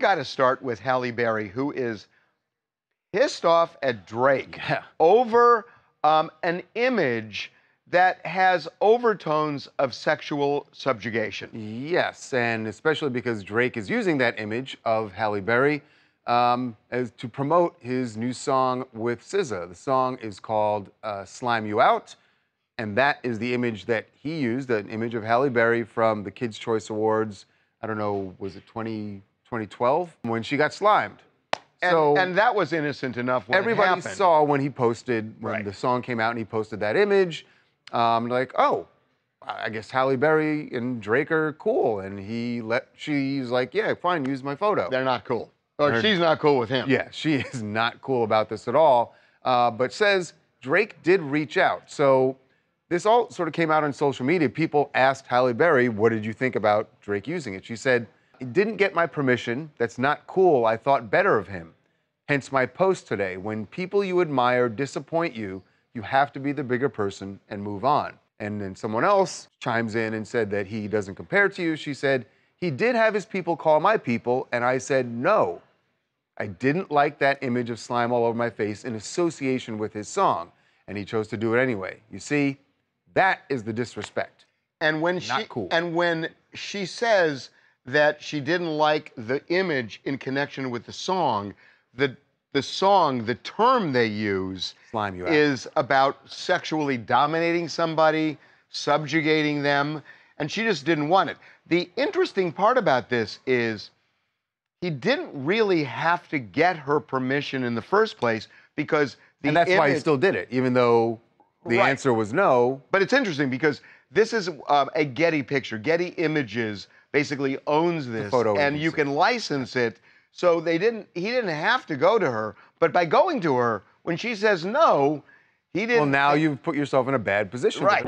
got to start with Halle Berry, who is pissed off at Drake Yeah. over um, an image that has overtones of sexual subjugation. Yes, and especially because Drake is using that image of Halle Berry um, as to promote his new song with SZA. The song is called uh, "Slime You Out," and that is the image that he used, an image of Halle Berry from the Kids' Choice Awards. I don't know, was it 20, 2012 when she got slimed? And, so and that was innocent enough when everybody saw when he posted when Right. the song came out and he posted that image um, like oh i guess halle berry and drake are cool and he let she's like yeah fine use my photo They're not cool. Or They're- she's not cool with him. yeah she is not cool about this at all uh, but says drake did reach out so this all sort of came out on social media people asked halle berry what did you think about drake using it she said didn't get my permission that's not cool i thought better of him Hence my post today. When people you admire disappoint you, you have to be the bigger person and move on. And then someone else chimes in and said that he doesn't compare to you. She said, he did have his people call my people, and I said no. I didn't like that image of slime all over my face in association with his song, and he chose to do it anyway. You see, that is the disrespect. And when Not she cool. and when she says that she didn't like the image in connection with the song, the the song, the term they use Slime you out. is about sexually dominating somebody, subjugating them, and she just didn't want it. The interesting part about this is he didn't really have to get her permission in the first place because the and that's why he still did it, even though the Right. answer was no. But it's interesting because this is um, a Getty picture. Getty Images basically owns this, photo and you can license it. So they didn't. He didn't have to go to her, but by going to her, when she says no, he didn't. Well, now you've put yourself in a bad position. right.